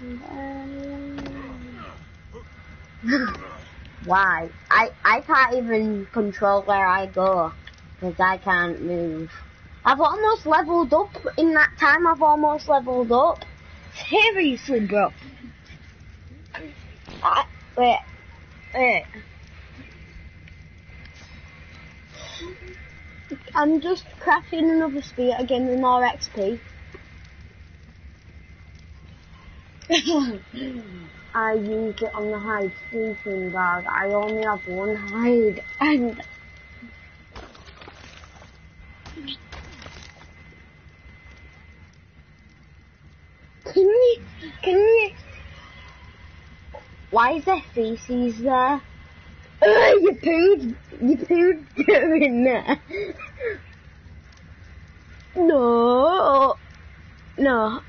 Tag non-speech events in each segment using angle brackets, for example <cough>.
<sighs> Why? I, I can't even control where I go. Because I can't move. I've almost leveled up. In that time, I've almost leveled up. Seriously, bro. I, wait. Wait. I'm just crafting another spear again with more XP. I used it on the hide sleeping bag. I only have one hide and Can you can you why is there feces there? Uh, you pooed you pooed in there. <laughs> No No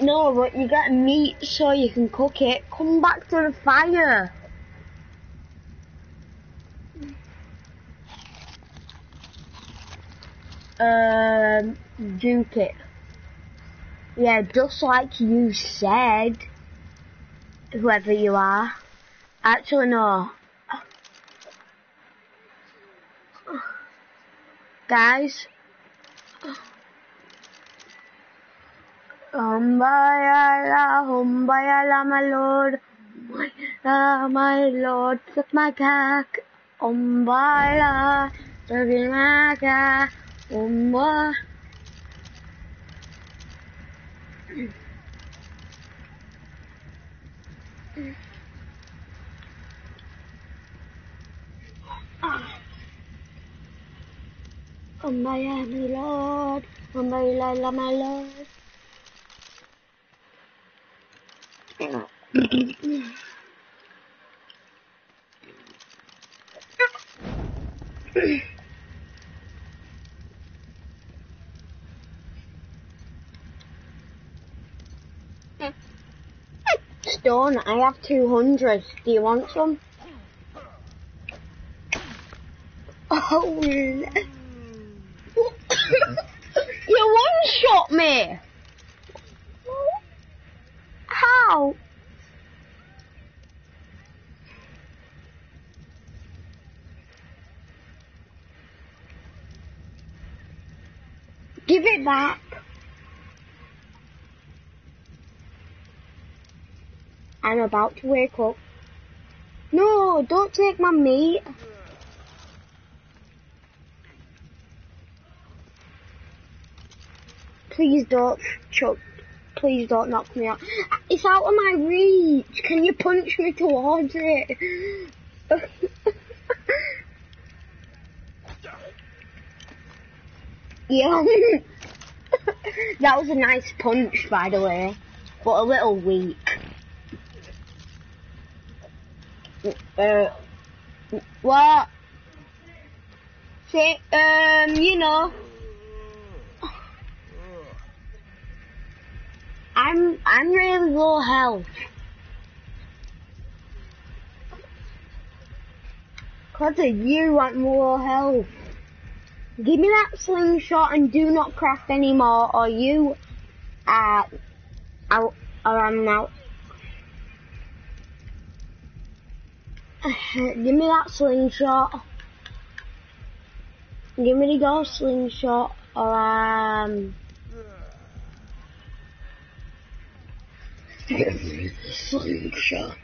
No, but you get meat so you can cook it. Come back to the fire. Um, duke it. Yeah, just like you said, whoever you are. Actually, no. Guys, Humbayala, Humbayala, my lord, uh, my lord, suck my cock. Umbala, sucking my cock. Umba. Umbaya, my lord, Umbayala, my lord. I have 200. Do you want some? Oh, <coughs> you one-shot me! How? Give it back. I'm about to wake up. No, don't take my meat. Please don't Chuck. Please don't knock me out. It's out of my reach. Can you punch me towards it? <laughs> yeah. <laughs> that was a nice punch, by the way, but a little weak. Uh, what? Say, um, you know. I'm I'm really low health. Cause you want more health. Give me that slingshot and do not craft anymore or you uh out or I'm out. <laughs> Give me that slingshot. Give me the gold slingshot or um <laughs> slingshot.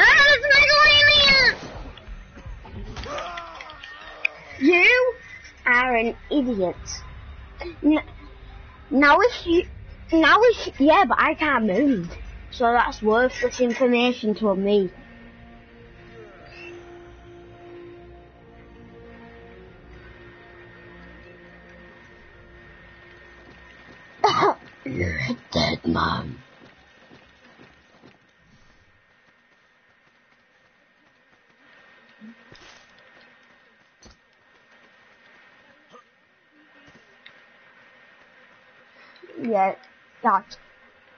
Ah, it's Megalanian! You N- now if you, now if, yeah, but I can't move. So that's worthless information to me. <coughs> You're a dead man. Dad.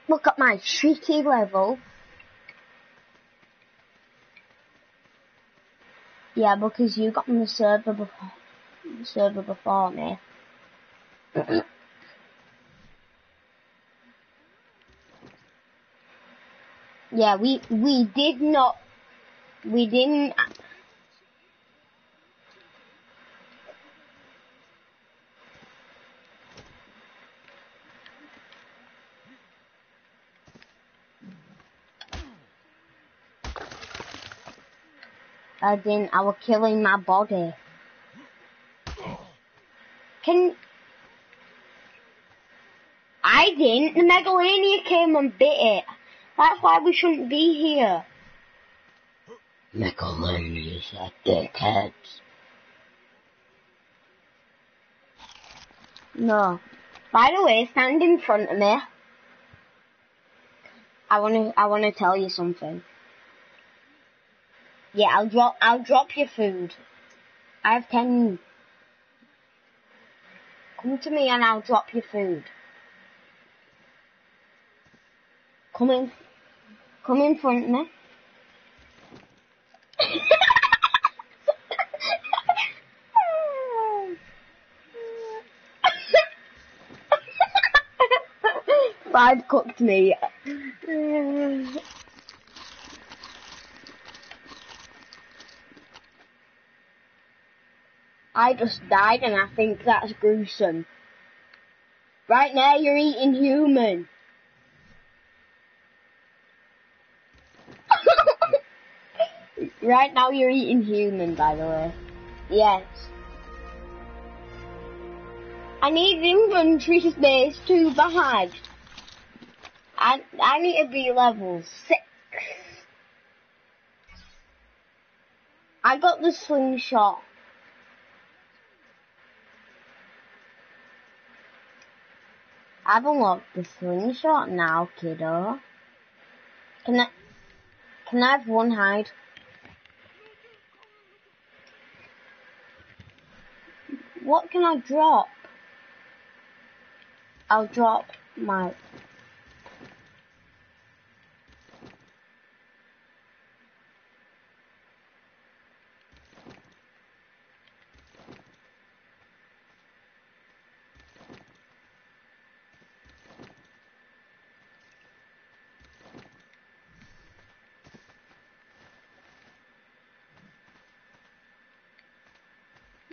Look at my shitty level. Yeah, because you got on the server before, the server before me. <coughs> yeah, we we did not, we didn't. As in, I was killing my body. Can I didn't. The Megalania came and bit it. That's why we shouldn't be here. Megalanias are dickheads. No. By the way, stand in front of me. I wanna, I wanna tell you something. Yeah, I'll drop, I'll drop your food. I have ten. Come to me and I'll drop your food. Come in. Come in front of me. <laughs> Bad cooked me. I just died and I think that's gruesome. Right now you're eating human. <laughs> right now you're eating human, by the way. Yes. I need inventory space to bad. I, I need to be level 6. I got the slingshot. I've unlocked the slingshot now, kiddo. Can I, can I have one hide? What can I drop? I'll drop my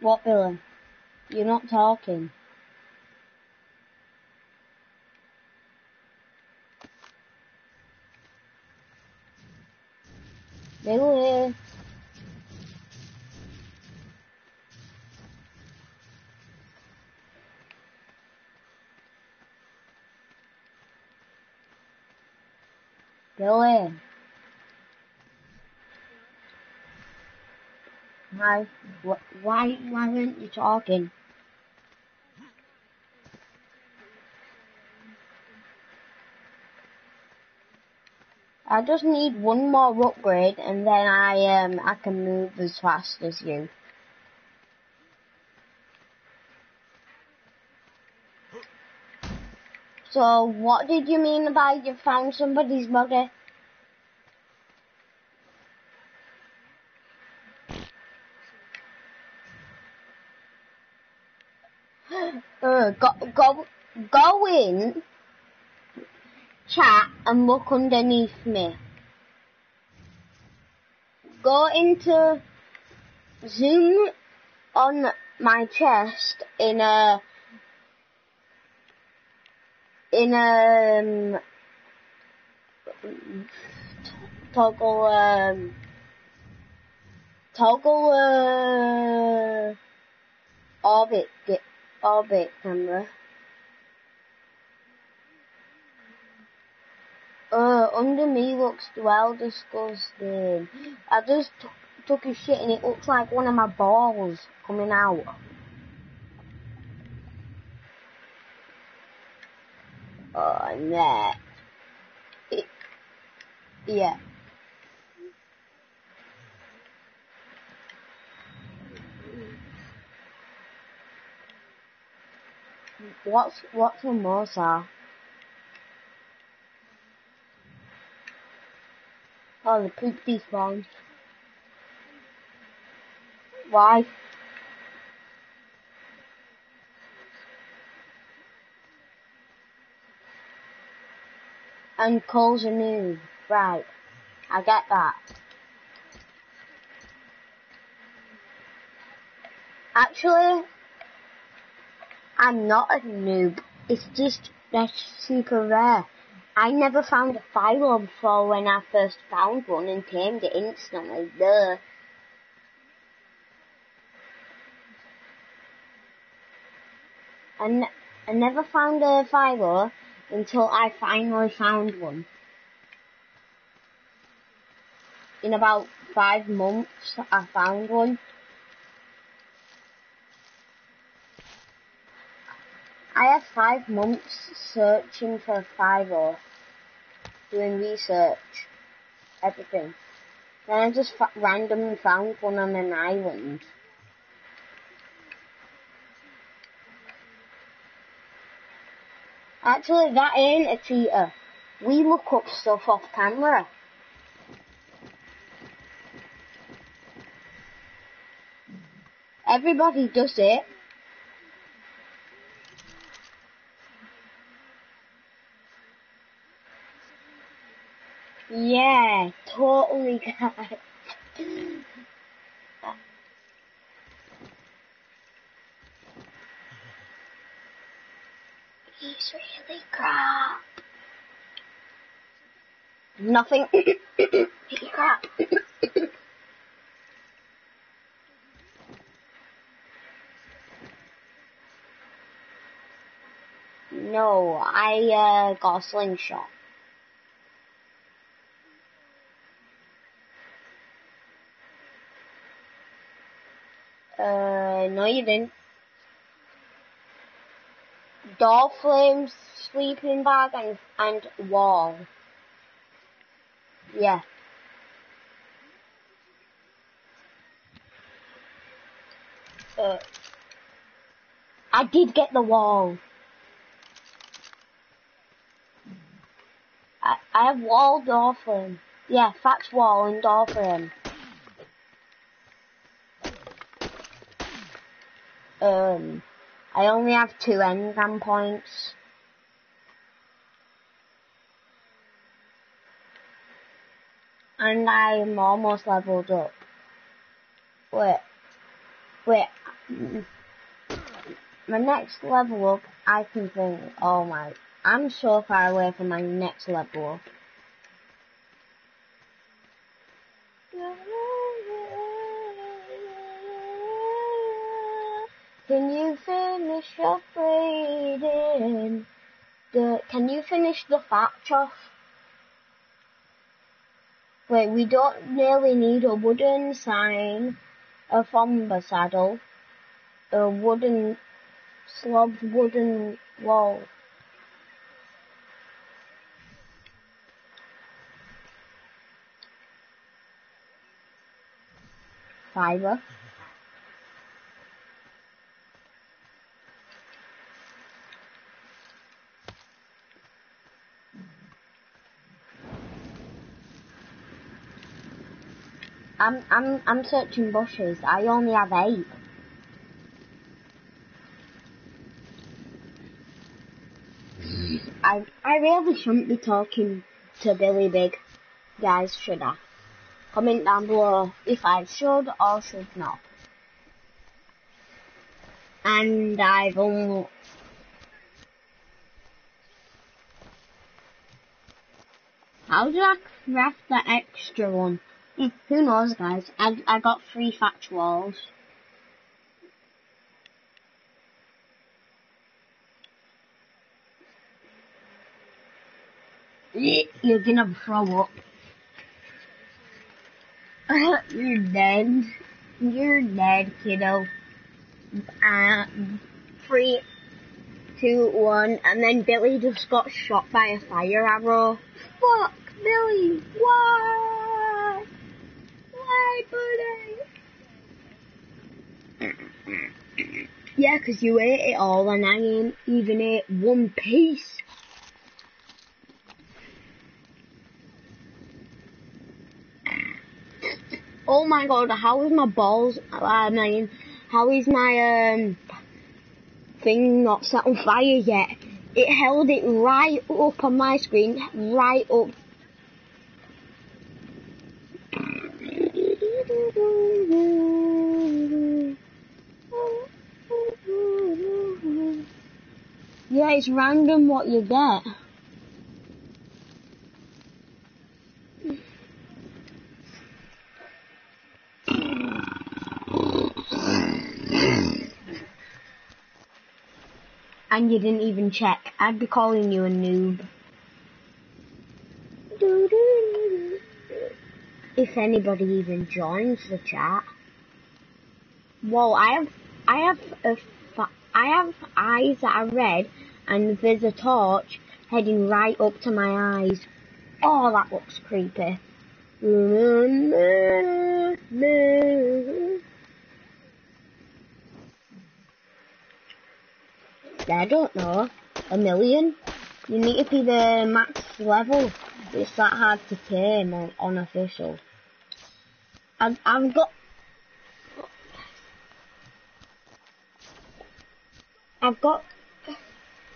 What villain? You're not talking. Billy. Billy. Why, wh- why, why aren't you talking? I just need one more upgrade and then I um I can move as fast as you. So what did you mean about you found somebody's body? Go, go, go in, chat and look underneath me. Go into zoom on my chest in a in a um, toggle um, toggle uh, orbit orbit camera. Uh, under me looks well disgusting. I just took a shit and it looks like one of my balls coming out. Oh, nah. It, yeah. What's what's a Mozart? Oh, the poop despawned. Why? And calls a noob. Right. I get that. Actually, I'm not a noob. It's just they're super rare. I never found a Philo before when I first found one and tamed it instantly. Duh. I, never found a Philo until I finally found one. In about five months, I found one. I had five months searching for a Philo, doing research, everything. Then I just fa- randomly found one on an island. Actually, that ain't a cheater. We look up stuff off camera. Everybody does it. Yeah, totally, guys. He's really crap. Nothing. He's crap. no, I uh, got a slingshot. No you didn't. Door flames, sleeping bag, and, and wall. Yeah. Uh, I did get the wall. I, I have wall door frame. Yeah, thatch wall and door frame. Um, I only have two engram points. And I'm almost leveled up. Wait. Wait. My next level up, I can think, oh my, I'm so far away from my next level up. Can you finish your braiding? The, can you finish the thatch off? Wait, we don't really need a wooden sign, a fomba saddle, a wooden, slab wooden wall. Fiber. I'm I'm I'm searching bushes. I only have eight. I I really shouldn't be talking to Billy Big, guys. Should I? Comment down below if I should or should not. And I've only How did I craft the extra one? Who knows, guys? I I got three walls. You're gonna throw up. <laughs> You're dead. You're dead, kiddo. Uh, free. two, one, and then Billy just got shot by a fire arrow. Fuck, Billy, why? Buddy? Yeah, 'cause you ate it all and I ain't even ate one piece. Oh my god, how is my balls, I mean, how is my, um, thing not set on fire yet? It held it right up on my screen, right up. Yeah, it's random what you get. And you didn't even check. I'd be calling you a noob. If anybody even joins the chat. Well, I have, I have I have eyes that are red, and there's a torch heading right up to my eyes. Oh, that looks creepy. I don't know. A million? You need to be the max level. It's that hard to tame on unofficial. I've, I've got... I've got...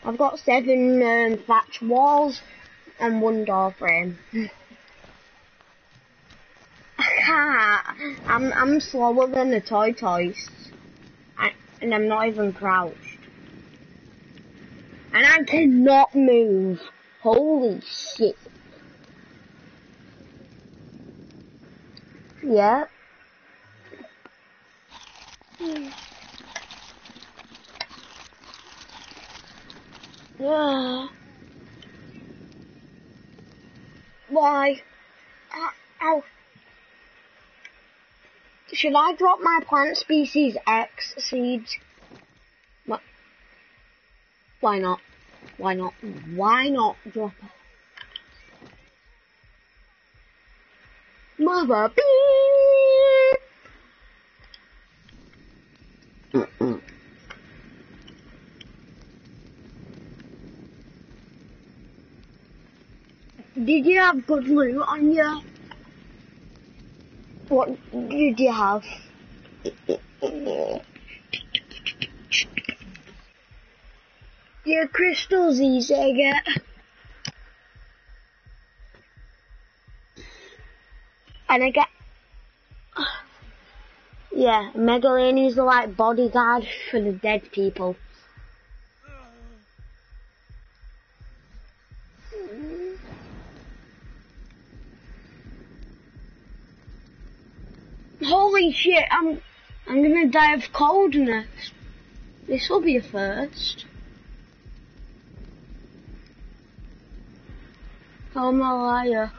I've got seven um, thatch walls and one door frame. <laughs> I'm, I'm slower than a toy toys. And I'm not even crouched. And I cannot move. Holy shit. Yeah. Yeah. Why? Ow. Ow. Should I drop my plant species X seeds? Why not? Why not? Why not drop it? Mother beep! Did you have good loot on you? What did you have? Your crystals easy to get. And I get... Yeah, Megalania's the like bodyguard for the dead people. Holy shit, I'm I'm gonna die of coldness. This will be a first. Oh my liar.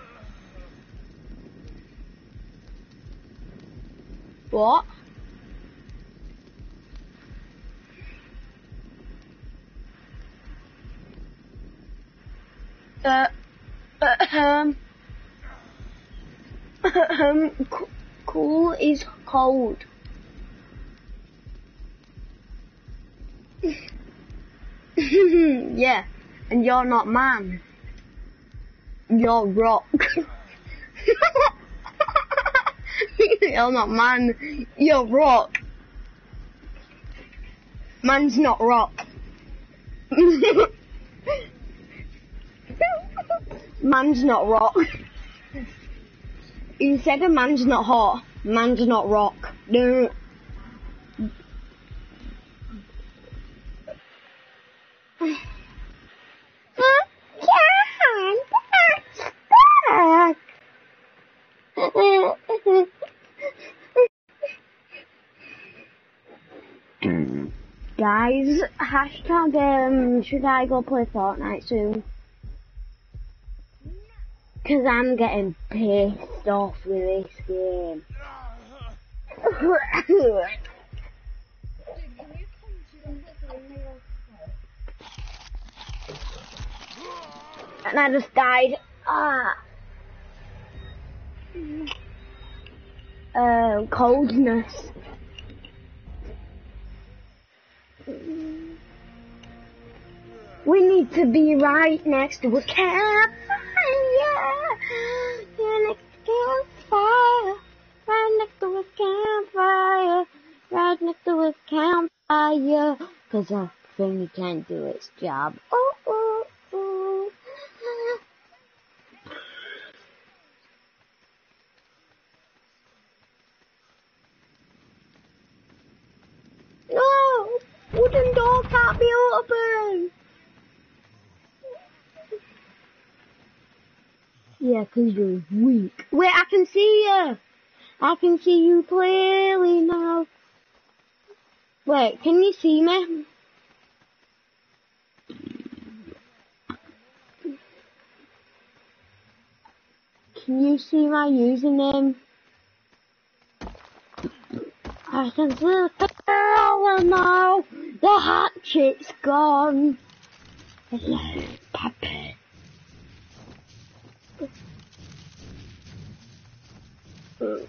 Uh, uh um, <laughs> cool is cold. <laughs> yeah, and you're not man. You're rock. <laughs> <laughs> you're not man. You're rock. Man's not rock. <laughs> man's not rock. <laughs> Instead of man's not hot, man's not rock. No. Guys, hashtag um, should I go play Fortnite soon? Cause I'm getting pissed off with this game. And I just died. Ah. Uh, coldness. To be right next to a campfire. Yeah, next to a campfire. Right next to a campfire. Right next to a campfire. Cause a thing can't do its job. Oh, oh. No! Wooden door can't be open! 'Cause you're weak. Wait, I can see you! I can see you clearly now. Wait, can you see me? Can you see my username? I can see the camera now. The hatchet's gone. Hello, puppet. Oh,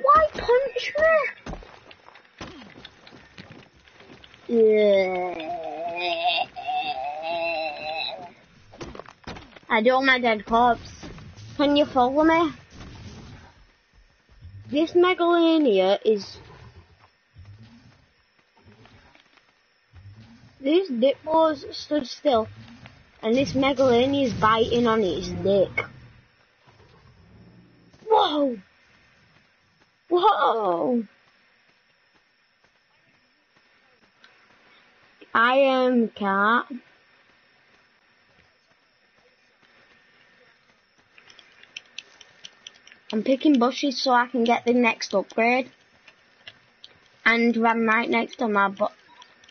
why punch me? I don't my dead corpse. Can you follow me? This Megalania is... This Diplo's stood still, and this Megalania is biting on its dick. Whoa! Whoa! I am cat. I'm picking bushes so I can get the next upgrade. And run right next to my but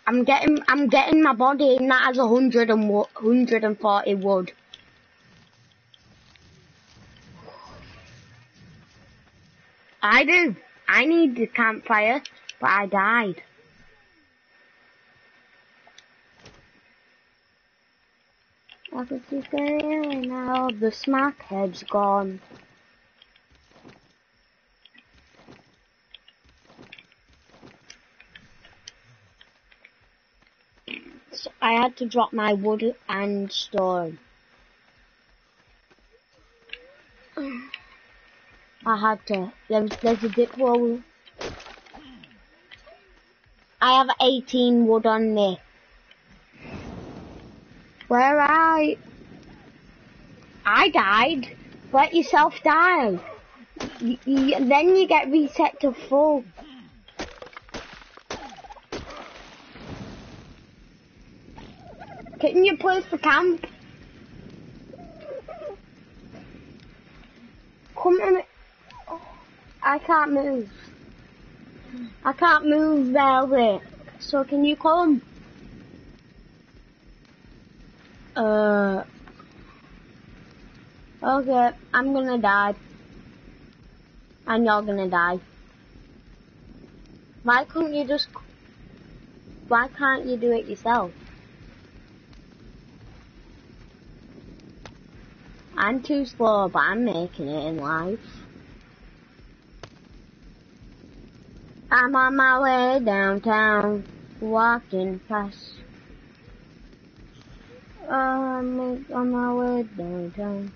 I'm getting I'm getting my body in that has a hundred and hundred and forty wood. I do. I need the campfire, but I died. I can see clearly now. The smack head's gone. So I had to drop my wood and stone. I had to. There's, there's a dip roll. I have 18 wood on me. Where I... I died. Let yourself die. Y- y- then you get reset to full. Can you place the camp? Come in. I can't move. I can't move, Velvet. So can you come? Uh. Okay, I'm gonna die. And you're gonna die. Why couldn't you just... Why can't you do it yourself? I'm too slow, but I'm making it in life. I'm on my way downtown, walking past. I'm on my way downtown,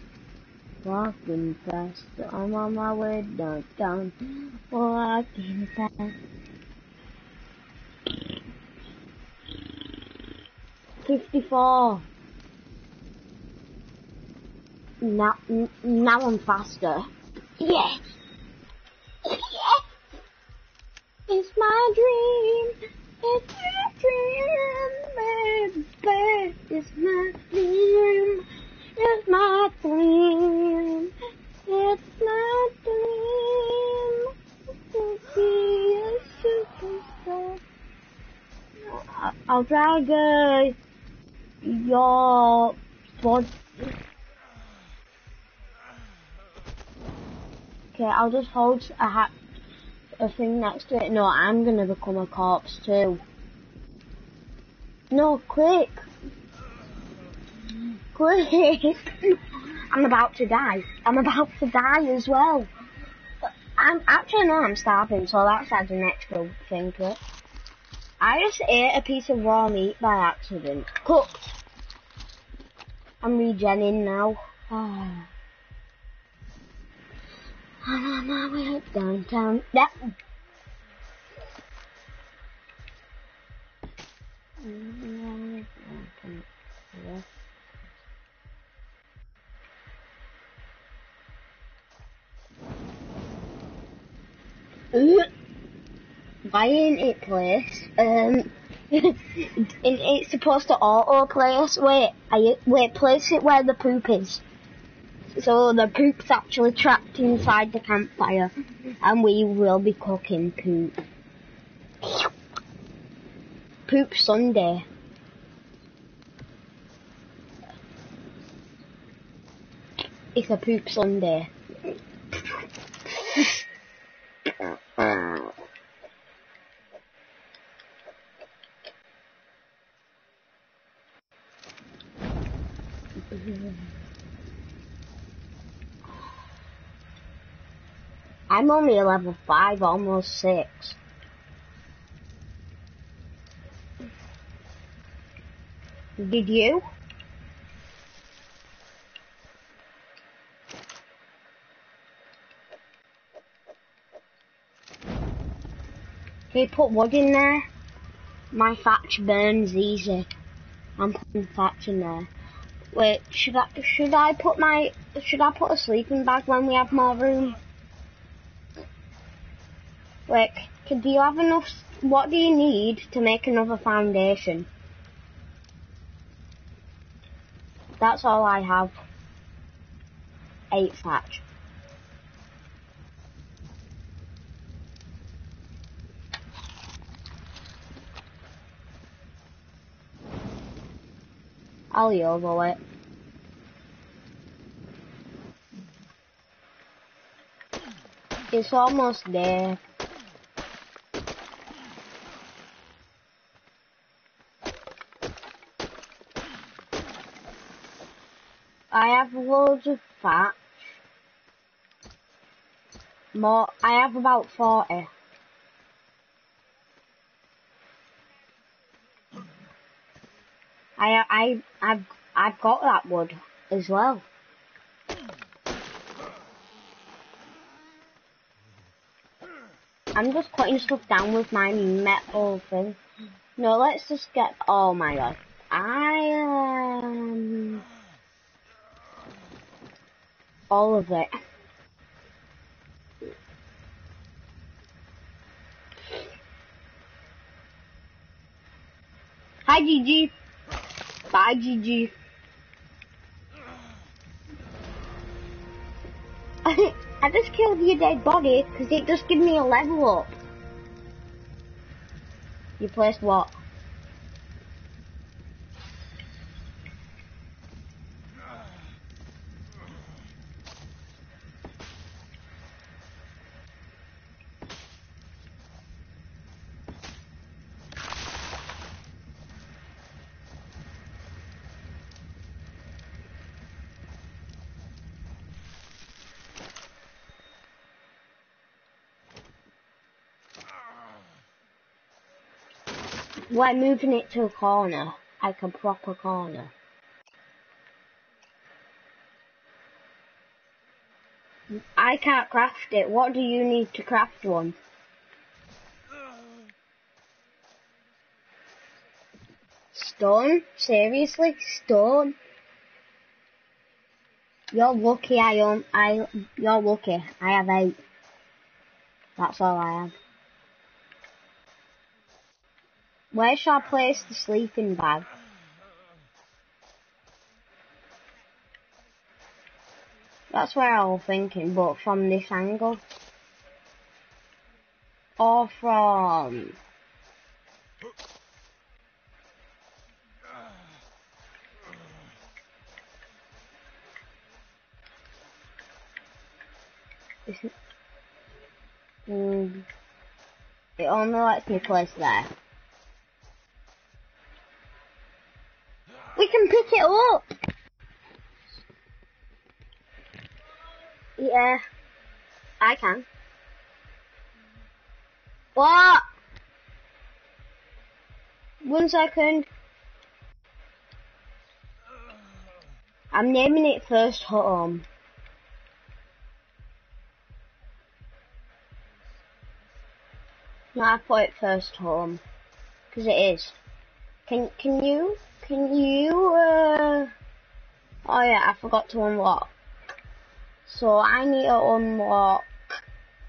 walking fast. I'm on my way downtown, walking fast. Fifty-four. Now, now I'm faster. Yes. It's my dream. It's my dream, baby. It's my dream. It's my dream. It's my dream to be a superstar. I'll drag uh, your body. Okay, I'll just hold a hat, a thing next to it. No, I'm gonna become a corpse too. No, quick! Quick! <laughs> I'm about to die. I'm about to die as well. I'm actually no, I'm starving, so that's adds an extra thing to it. I just ate a piece of raw meat by accident. Cooked. I'm regenning now. <sighs> Ah. Oh. I'm on my way downtown. That. Why ain't it place? Um, it's supposed to auto place. Wait, I, wait, place it where the poop is. So the poop's actually trapped inside the campfire, and we will be cooking poop. Poop Sunday. It's a poop Sunday. <laughs> I'm only a level 5, almost 6. Did you? Hey, put wood in there. My thatch burns easy. I'm putting thatch in there. Wait, should I should I put my should I put a sleeping bag when we have more room? Wait, do you have enough? What do you need to make another foundation? That's all I have. Eight thatch. I'll YOLO it. It's almost there. I have loads of fat. More, I have about 40. I, I, I've, I've got that wood as well. I'm just putting stuff down with my metal thing. No, let's just get, oh my god. I, um, all of it. Hi, Gigi. Bye, Gigi. <laughs> I just killed your dead body because it just gave me a level up. You placed what? We're moving it to a corner, like a proper corner. I can't craft it. What do you need to craft one? Stone? Seriously? Stone? You're lucky I own, I, you're lucky. I have eight. That's all I have. Where shall I place the sleeping bag? That's where I was thinking, but from this angle. Or from... Mm, it only lets me place there. We can pick it up. Yeah, I can. What? One second. I'm naming it first home. No, I put it first home. Because it is. Can, can you? Can you, uh, oh yeah, I forgot to unlock. So I need to unlock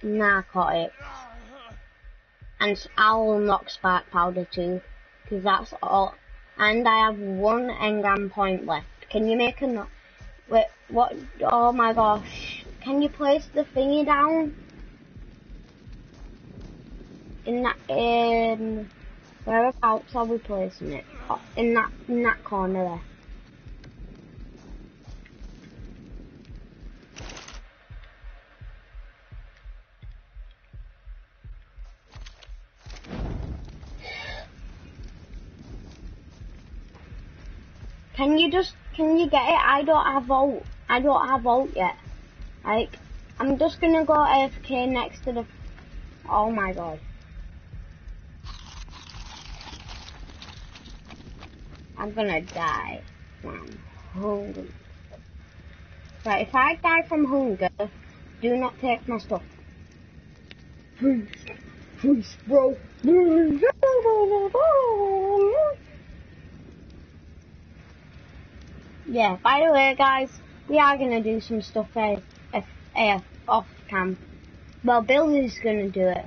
narcotics. And I'll unlock spark powder too. Because that's all. And I have one engram point left. Can you make a no- Wait, what? Oh my gosh. Can you place the thingy down? In that, in, whereabouts are we placing it? Oh, in that, in that corner there. Can you just, can you get it? I don't have vault. I don't have vault yet. Like, I'm just gonna go AFK next to the, oh my god. I'm gonna die from hunger. Right, if I die from hunger, do not take my stuff. Please, please, bro. Yeah, by the way, guys, we are to do some stuff if, uh, off cam. Well, Billy's to do it.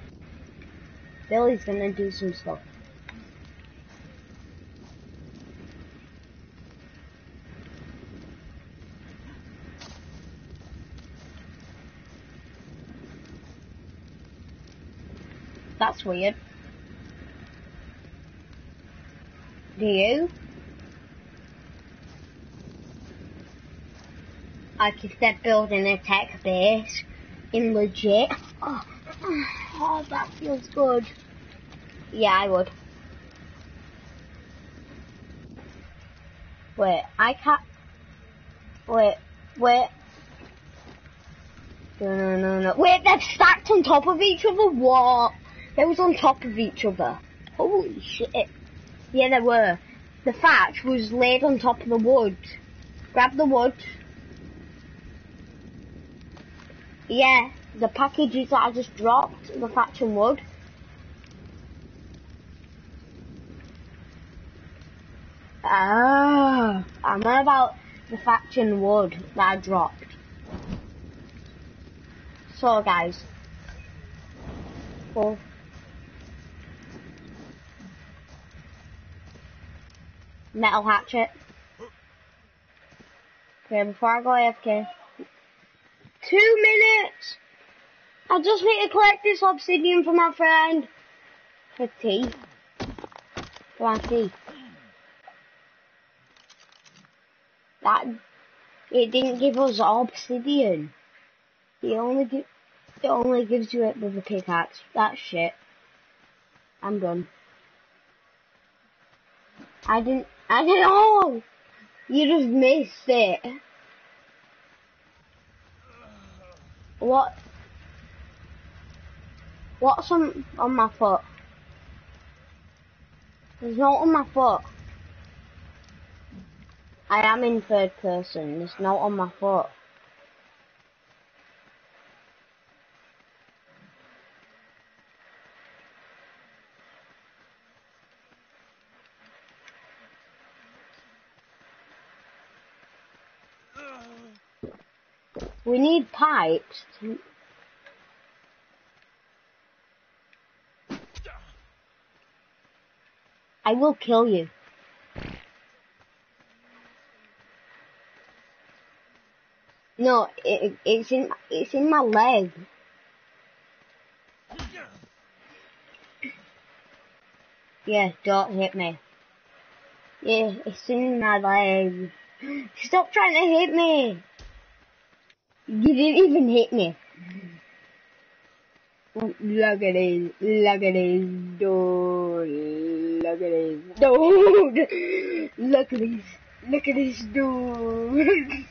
Billy's to do some stuff. That's weird. Do you? Like if they're building a tech base in legit. Oh, oh, that feels good. Yeah, I would. Wait, I can't. Wait, wait. No, no, no, no. Wait, they're stacked on top of each other? What? They was on top of each other. Holy shit. Yeah, they were. The thatch was laid on top of the wood. Grab the wood. Yeah, the packages that I just dropped, the thatch and wood. Ah, I'm about the thatch and wood that I dropped. So guys, well, metal hatchet. Okay, before I go AFK, two minutes. I just need to collect this obsidian for my friend. For tea. My tea. That, it didn't give us obsidian. It only it only gives you it with a pickaxe. That's shit. I'm done. I didn't, I didn't, oh! You just missed it. What? What's on, on my foot? There's not on my foot. I am in third person. There's not on my foot. We need pipes. To... I will kill you. No, it, it's in it's in my leg. Yeah, don't hit me. Yeah, it's in my leg. Stop trying to hit me. You didn't even hit me. Look at this, look at this dude, look at this dude, look at this, look at this dude.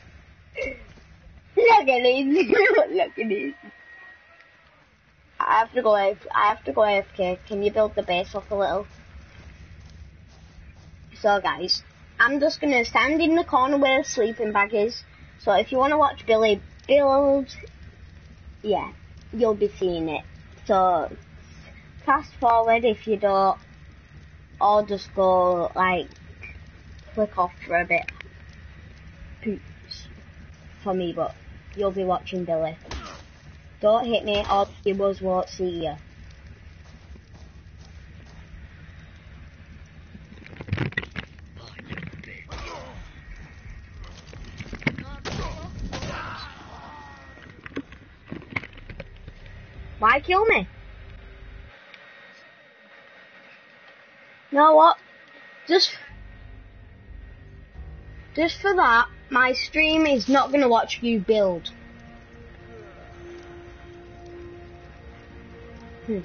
Look at it. Look at it. I have to go I have to go AFK. Can you build the base up a little? So guys, I'm just gonna stand in the corner where the sleeping bag is. So if you wanna watch Billy build, yeah, you'll be seeing it. So fast forward if you don't, or just go like click off for a bit. Poops for me, but you'll be watching Billy. Don't hit me or the was won't see you. Why kill me? You know what? Just, just for that, my stream is not gonna watch you build. Hmm.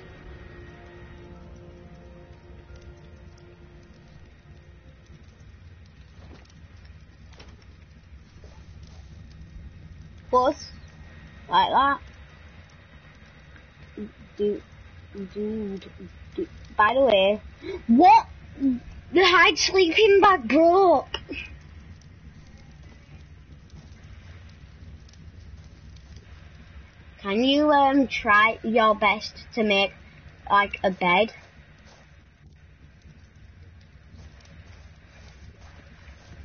Like that. Dude, dude, dude. By the way, what? The hide sleeping bag broke. Can you um try your best to make like a bed?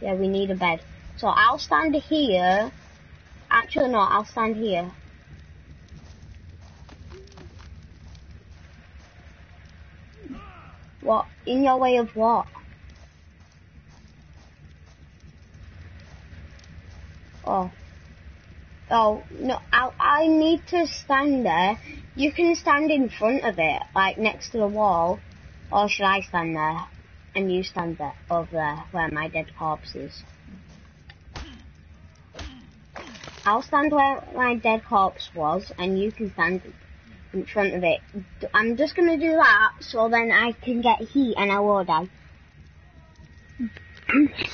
Yeah, we need a bed. So I'll stand here. Actually, no, I'll stand here. What? In your way of what? Oh. Oh, no, I, I need to stand there. You can stand in front of it, like next to the wall. Or should I stand there? And you stand there, over there, where my dead corpse is. I'll stand where my dead corpse was, and you can stand in front of it. I'm just gonna do that, so then I can get heat and I will die. <clears throat>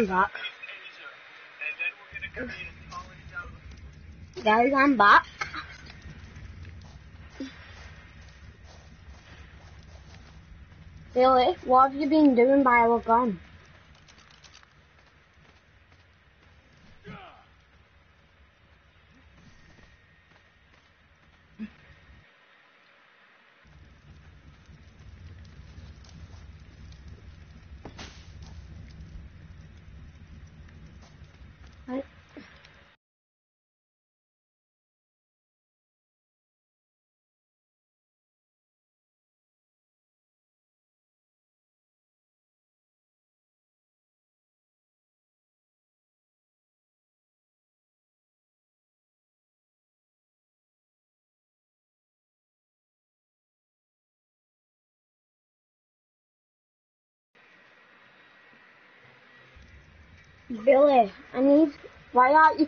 I'm back. Guys, I'm back. Billy, what have you been doing by our gone? Right. Billy, I need. Why aren't you